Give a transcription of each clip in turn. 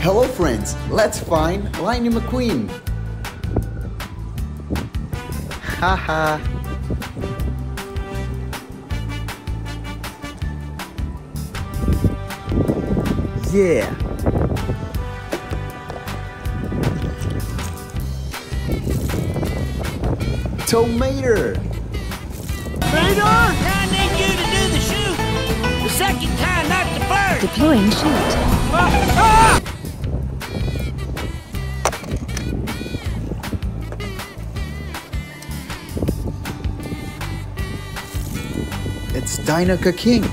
Hello friends, let's find Lightning McQueen. Haha. yeah. Tomater! Mater! I need you to do the chute! The second time, not the first! Deploying chute. Ah! Ah! Dinoco King.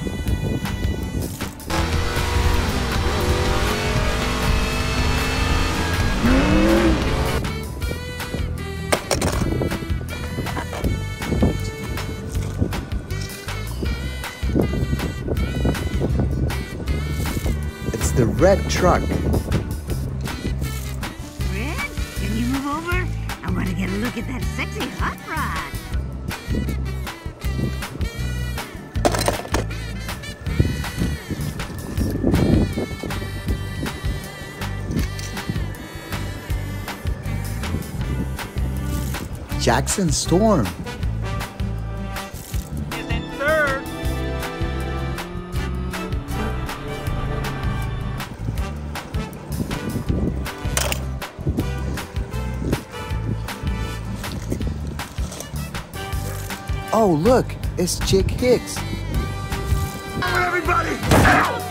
It's the red truck. Jackson Storm. Is in third. Oh, look, it's Chick Hicks. Everybody! Hell!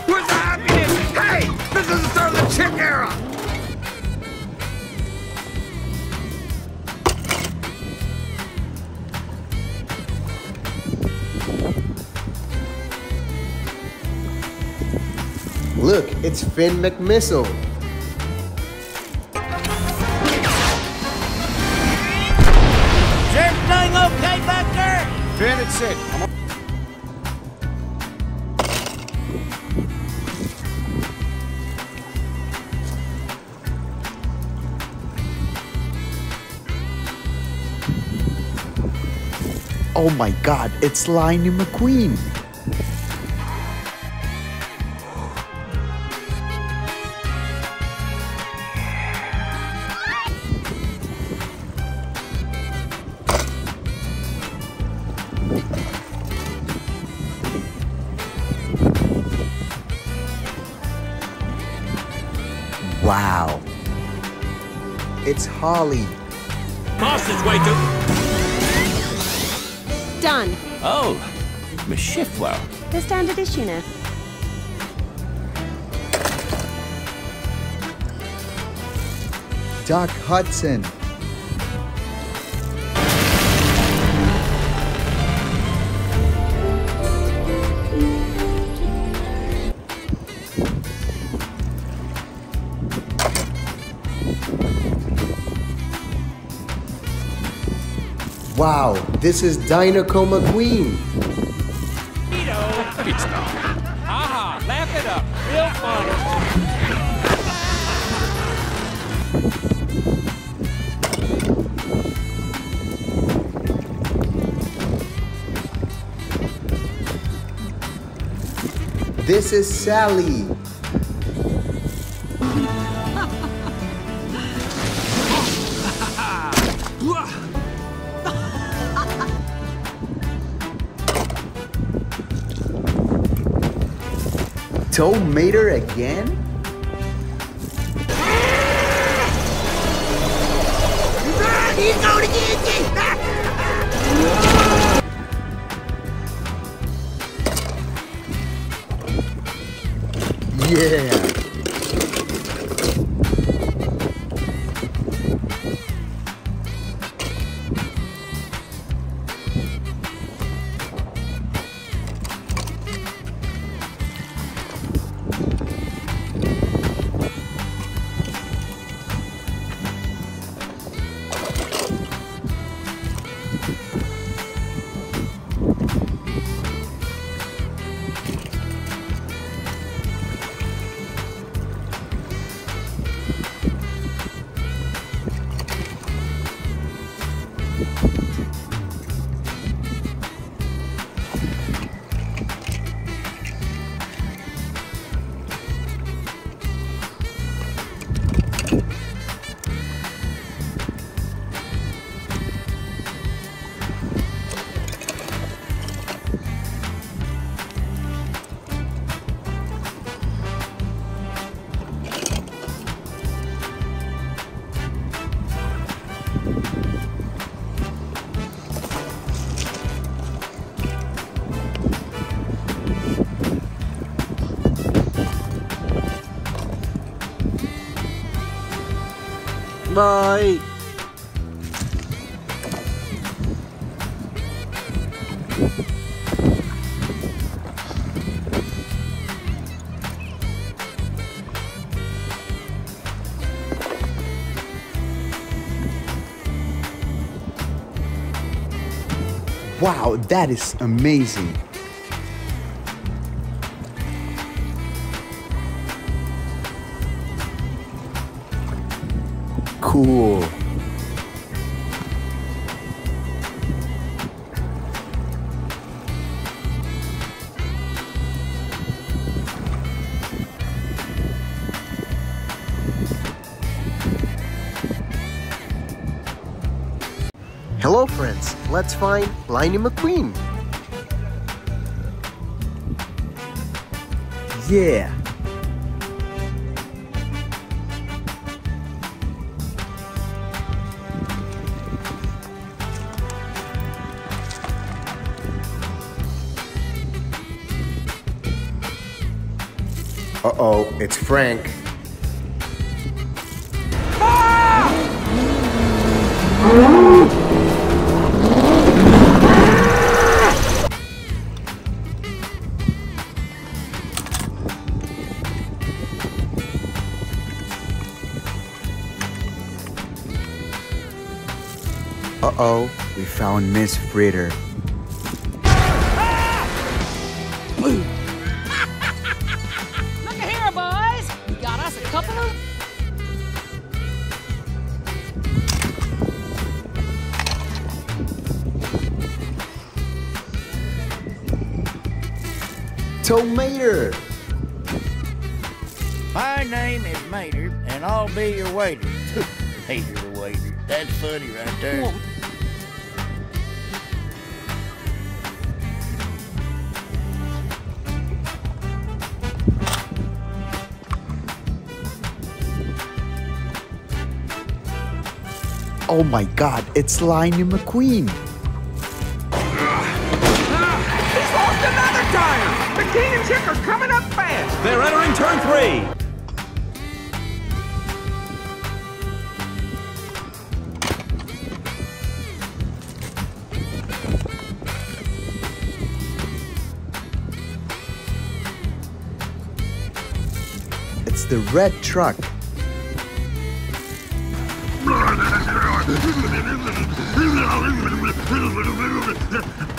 It's Finn McMissile. Is everything okay back there? Finn, it's it. Oh my god, it's Lightning McQueen. It's Holley. Boss is way too. Done. Oh, Miss Schiffler. The standard issue now. Doc Hudson. Wow, this is Dinoco McQueen. It's not. Haha, laugh it up. Real fun. This is Sally. Tow Mater again? He's going again! Yeah. Wow, that is amazing. Cool. Let's find Lightning McQueen. Yeah. Uh-oh, it's Frank. Uh-oh, we found Miss Fritter. Look here, boys. We got us a couple of. Tow Mater! My name is Mater, and I'll be your waiter. Mater the waiter. That's funny right there. Oh my god, it's Lightning McQueen. He's lost another tire! The King and Chick are coming up fast! They're entering turn three. It's the red truck.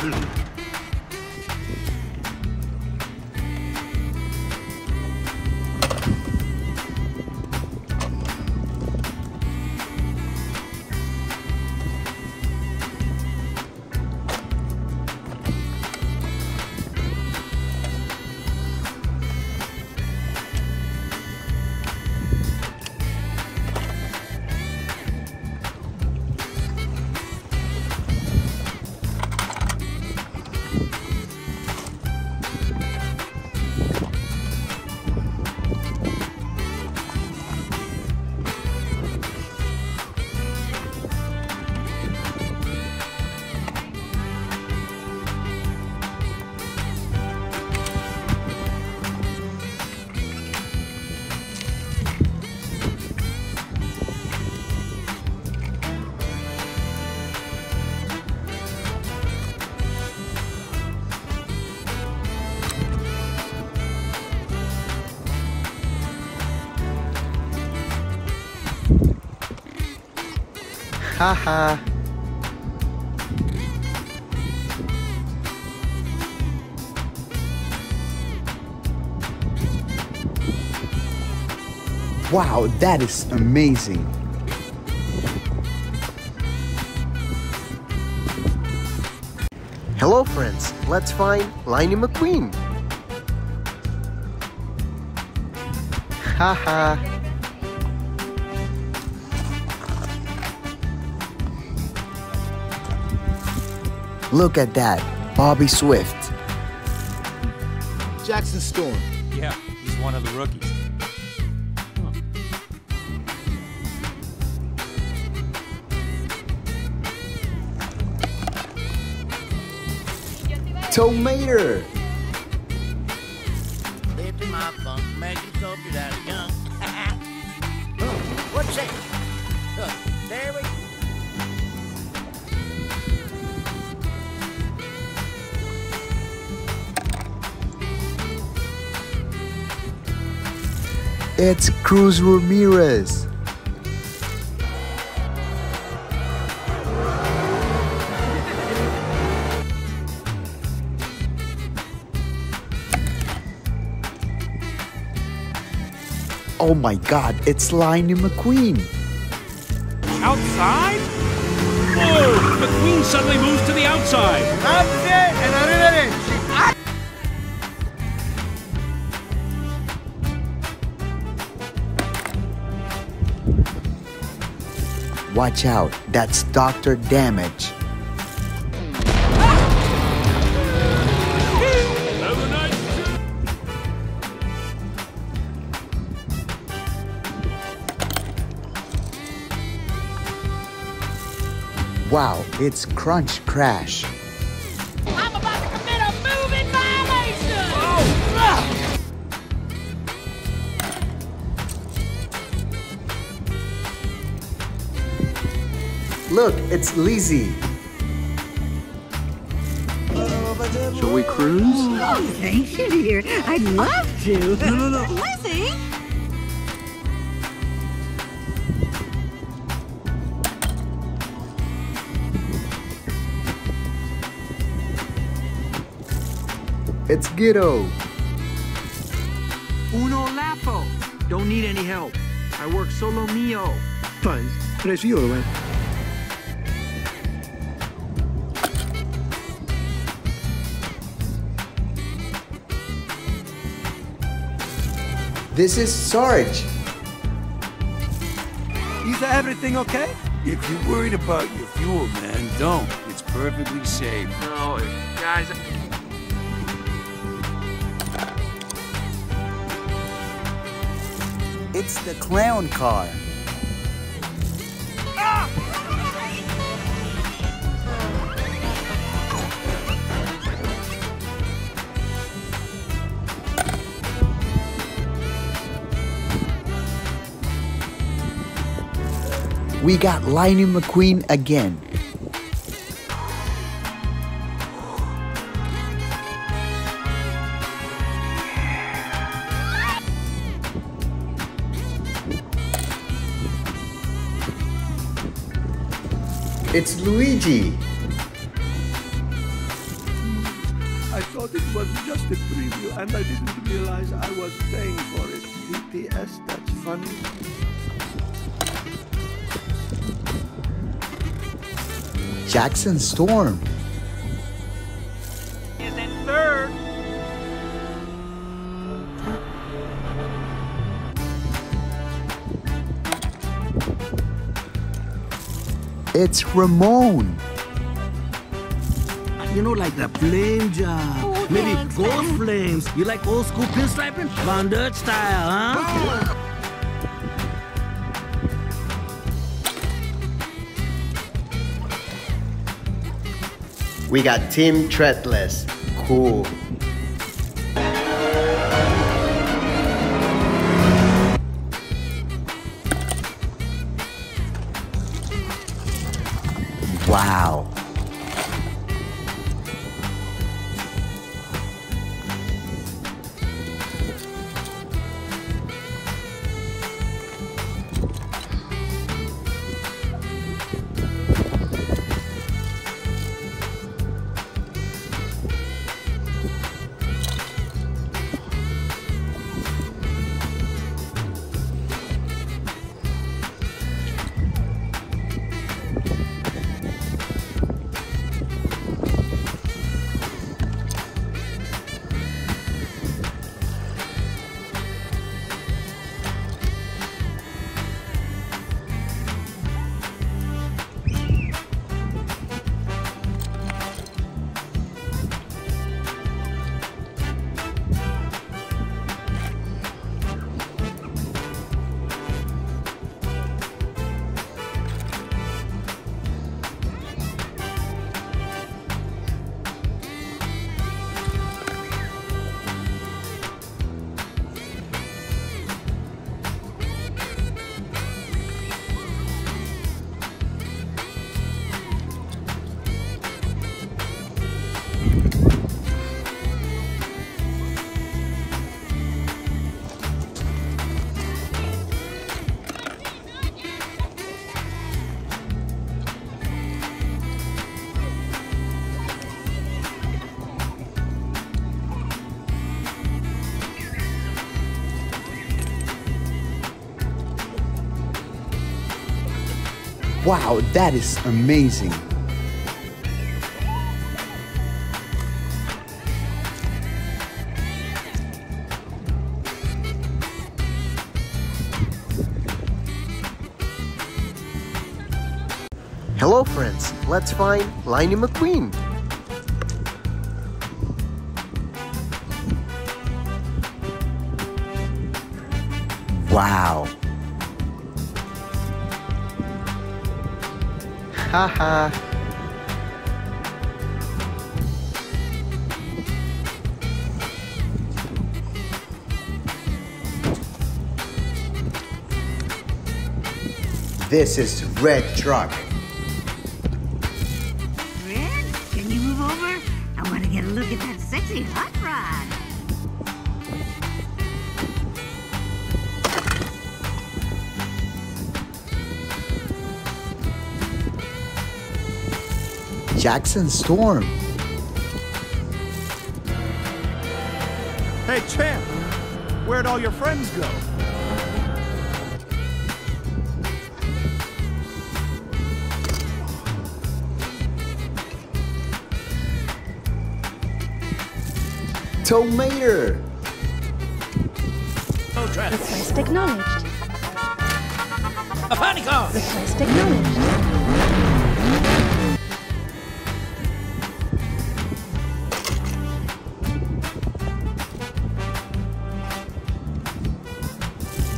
Two. Haha. Wow, that is amazing. Hello, friends. Let's find Lightning McQueen. Haha. Look at that, Bobby Swift. Jackson Storm. Yeah, he's one of the rookies. Tow Mater! It's Cruz Ramirez. Oh my god, it's Lightning McQueen. Outside? Oh, Whoa! The queen suddenly moves to the outside. Watch out, that's Dr. Damage. Wow, it's Crunch Crash. Look, it's Lizzie. Shall we cruise? Oh, thank you, dear. I'd love to. No, no, no. Lizzie? It's Ghetto. Uno lapo. Don't need any help. I work solo mio. Fine. Tres euro, man. This is Sarge. Is everything okay? If you're worried about your fuel, man, don't. It's perfectly safe. No, guys. It's the clown car. We got Lightning McQueen again. It's Luigi. I thought it was just a preview, and I didn't realize I was paying for it. DPS, that's funny. Jackson Storm. Is in third. It's Ramon. You know, like the flame job. Uh, oh, maybe ghost flames. You like old school pinstriping? Von Dutch style, huh? Oh. We got Team Treadless. Cool. Wow, that is amazing. Hello, friends. Let's find Lightning McQueen. Haha. This is Red Truck. Red, can you move over? I want to get a look at that sexy hot Jackson Storm. Hey, champ, where'd all your friends go? Tow Mater. No traffic. Request acknowledged. A honeycomb. Request acknowledged.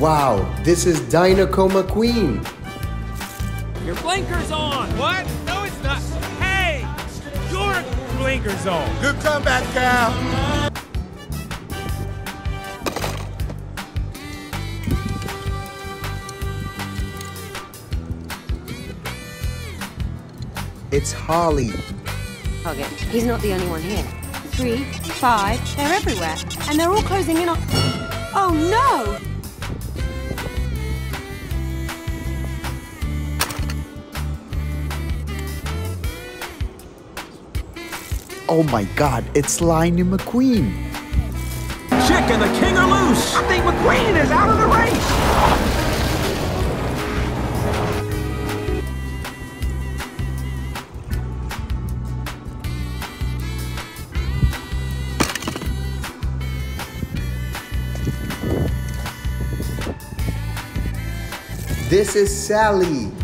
Wow, this is Dinoco McQueen. Your blinker's on. What? No, it's not. Hey, your blinker's on. Good comeback, Cal. It's Holley. Okay, he's not the only one here. Three, five, they're everywhere. And they're all closing in on. Oh no! Oh my god, it's Lightning McQueen. Chick and the king are loose. I think McQueen is out of the race. This is Sally.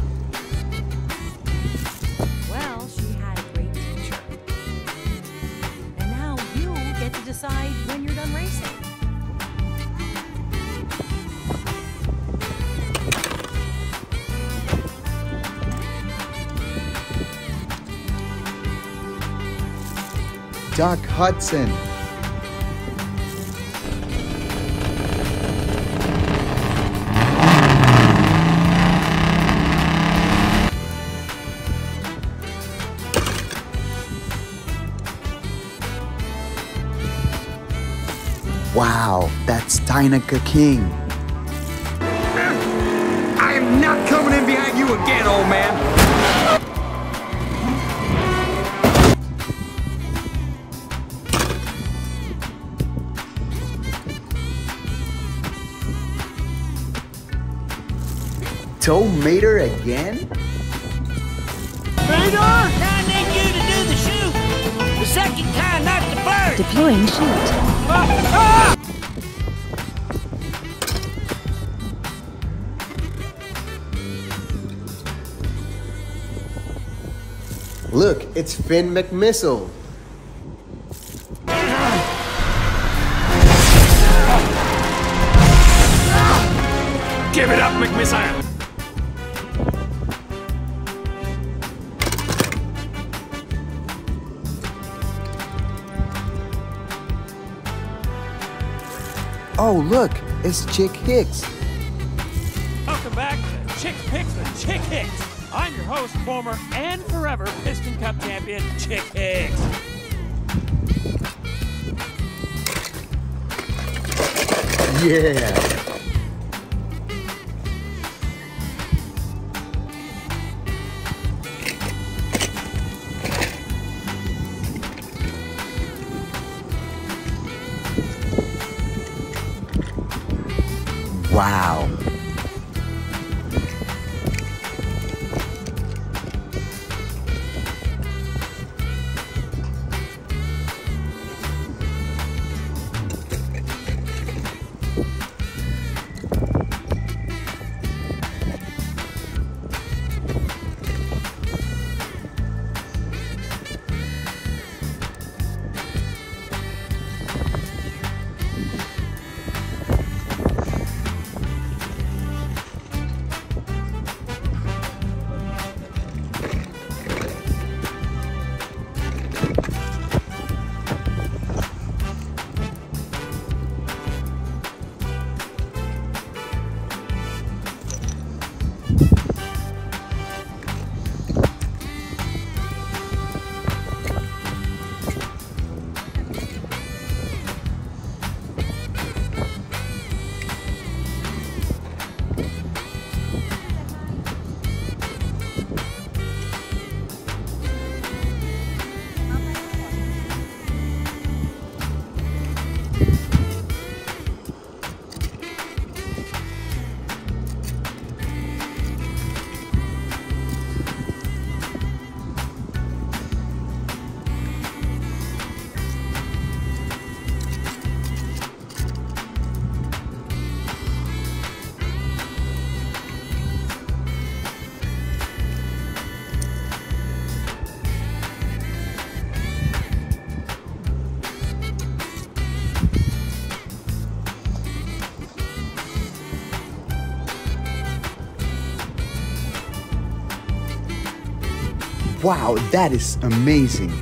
Doc Hudson. Wow, that's Dinoco King. I am not coming in behind you again, old man. Tow Mater again? Radar! I need you to do the chute. The second kind, not the first. Deploying chute. Ah! Look, it's Finn McMissile. Give it up, McMissile. Oh, look, it's Chick Hicks. Welcome back to Chick Picks with Chick Hicks. I'm your host, former and forever Piston Cup champion, Chick Hicks. Yeah. Wow. Wow, that is amazing.